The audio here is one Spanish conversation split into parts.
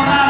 Ahora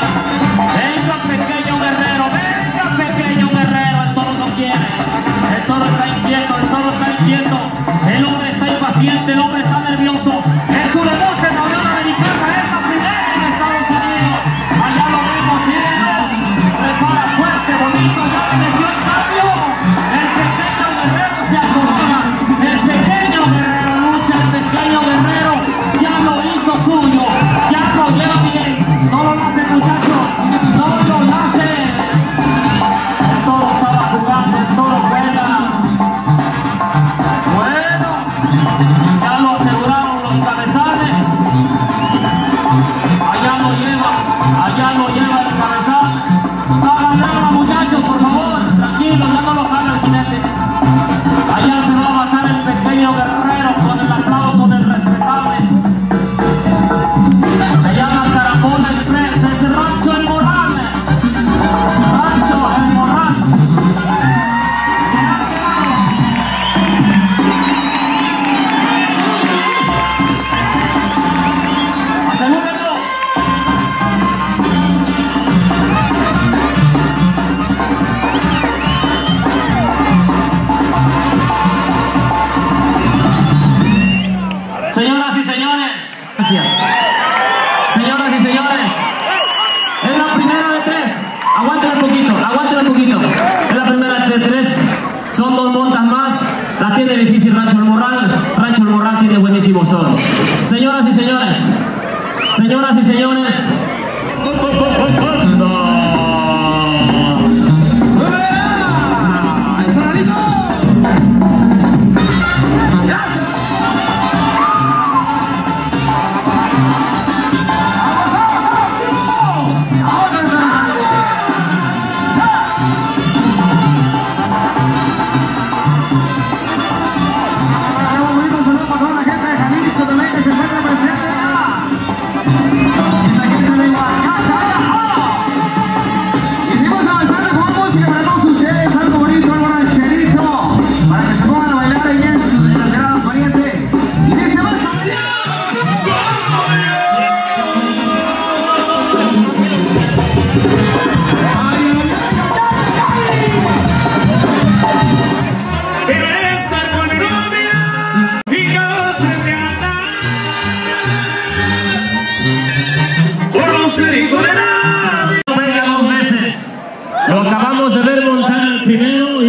y señores.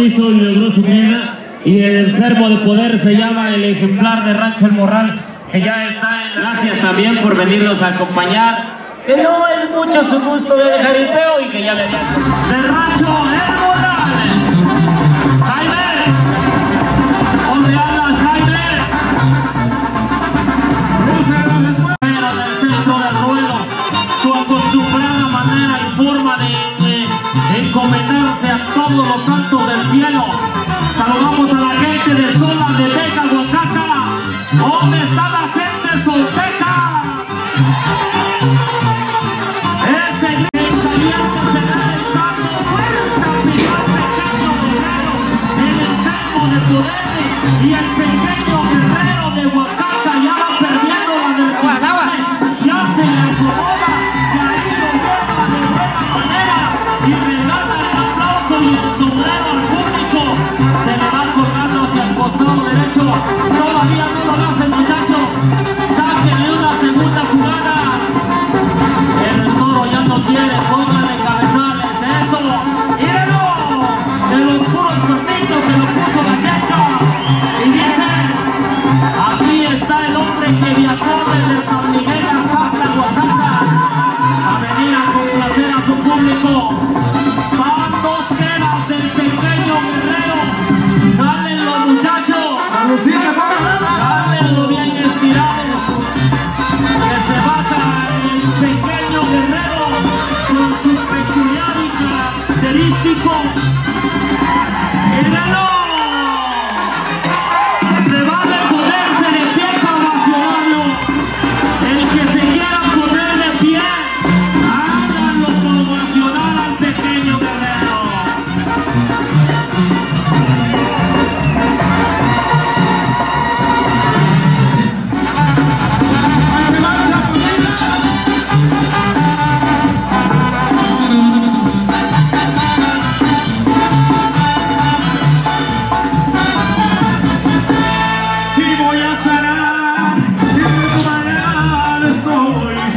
hizo y logró su pena. Y el enfermo de poder se llama el ejemplar de Rancho El Morral, que ya está en... Gracias también por venirnos a acompañar. Que no es mucho su gusto de jaripeo y que ya le venía. De Rancho El Morral. sean todos los santos del cielo. Saludamos a la gente de Sola, de Beca, Huacaca. ¿Dónde está la gente solteca? Ese grito caliente será el santo fuerza, pilar, pecado, guerrero, el enfermo de poder y el pequeño. 아! Buenos.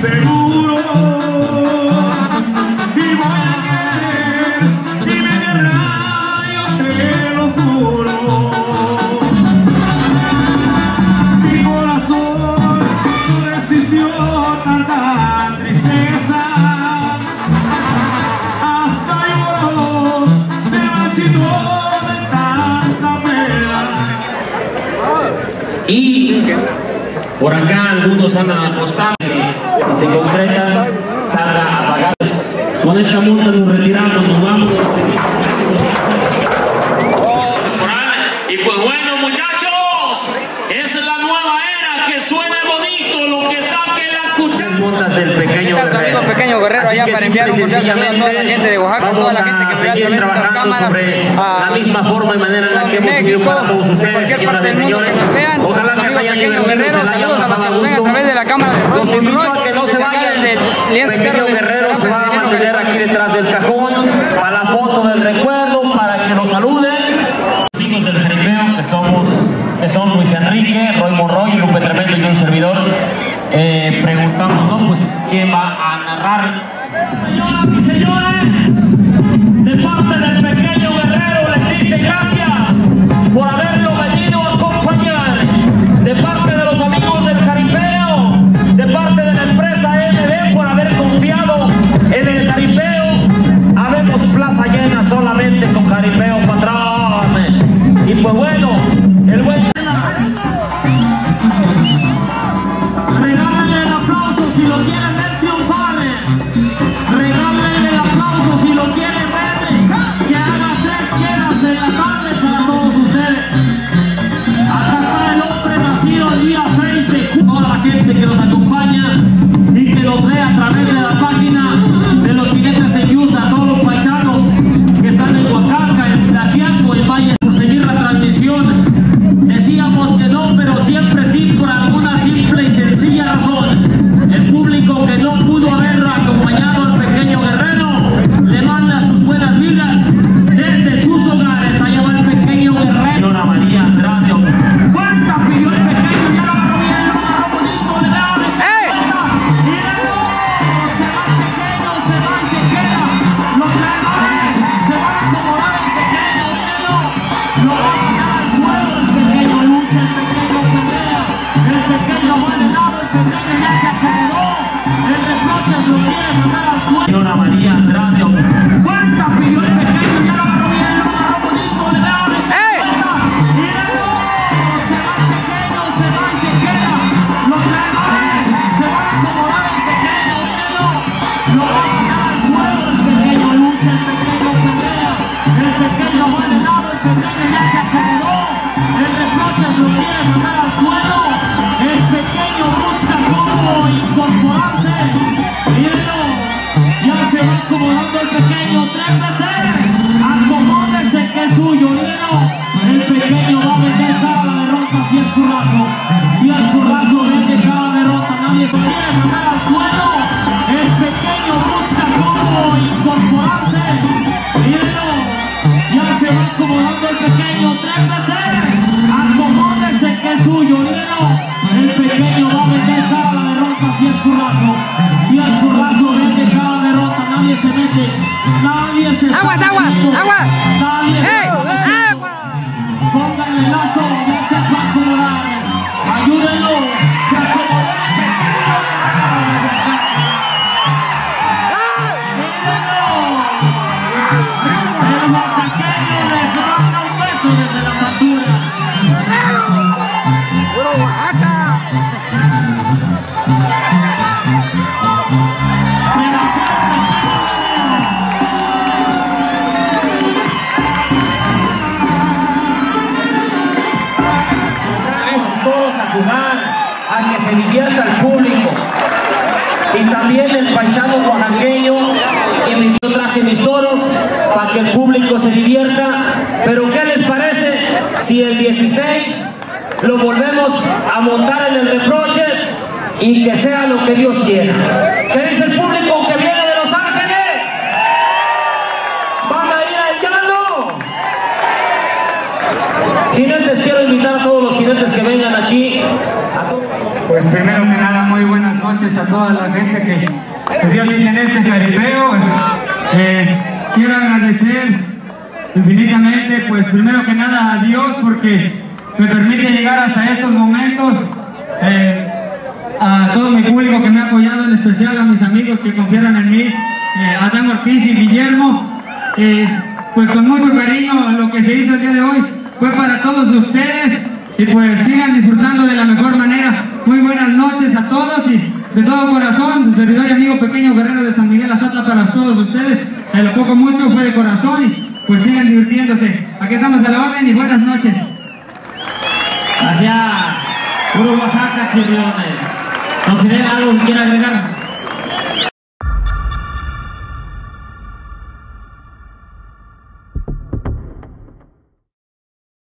Seguro. Y voy a querer, y me guerra, yo te lo juro. Mi corazón no resistió tanta tristeza. Hasta lloró, se marchitó de tanta pena. Y por acá algunos andan si se concreta salga a pagar. Con esta multa nos retiramos, nos del pequeño guerrero. Pequeño Guerrero Así allá que para enviar un mensaje a toda la gente de Oaxaca, vamos toda la gente a que seguir trabajando cámaras, sobre a- la misma forma y manera en la que hemos vivido para todos de ustedes, señoras y señores. nos vean. Ojalá que se hayan divertido, se la hayan pasado a nos ven a gusto. través de la cámara de Los invito a que no se vayan. Pequeño Guerrero se va a mantener aquí detrás del cajón para la foto del recuerdo, para que lo saluden. Amigos del jaripeo, que somos, que son Luis Enrique, Roy Monroy, Lupe Tremendo y un servidor, eh, preguntamos, ¿no? Pues, ¿quién va se acomodó. El reproche lo quiere mandar al suelo. Señora María Andrade. Cuenta pidió el pequeño, ya lo agarró bien, lo agarró bonito, le da la vuelta. Y luego se va el pequeño, se va y se queda. Lo trae mal, se va a acomodar el pequeño, mírenlo. Lo va a mandar al suelo, el pequeño lucha, el pequeño pelea. El pequeño va de lado, el pequeño ya se acomodó. Acomodando el pequeño tres veces. Acomódese que es suyo, mírenlo. El pequeño va a vender cada derrota si es currazo. Si es currazo, vende cada derrota. Nadie se quiere mandar al suelo. El pequeño busca cómo incorporarse. 16 lo volvemos a montar en el reproches y que sea lo que Dios quiera? ¿Qué dice el público que viene de Los Ángeles? ¿Van a ir al llano? Jinetes, quiero invitar a todos los jinetes que vengan aquí. Pues primero que nada, muy buenas noches a toda la gente que, que Dios tiene en este jaripeo. Eh, quiero agradecer infinitamente, pues primero que nada a Dios porque me permite llegar hasta estos momentos. Eh, a todo mi público que me ha apoyado, en especial a mis amigos que confiaron en mí, eh, Adán Ortiz y Guillermo. Eh, pues con mucho cariño lo que se hizo el día de hoy fue para todos ustedes y pues sigan disfrutando de la mejor manera. Muy buenas noches a todos y de todo corazón, su servidor y amigo pequeño guerrero de San Miguel Azatla para todos ustedes. En lo poco mucho fue de corazón y pues sigan divirtiéndose. Aquí estamos a la orden y buenas noches. Gracias. Puro Oaxaca, chirriones. Don Fidel, ¿algo que quiera agregar?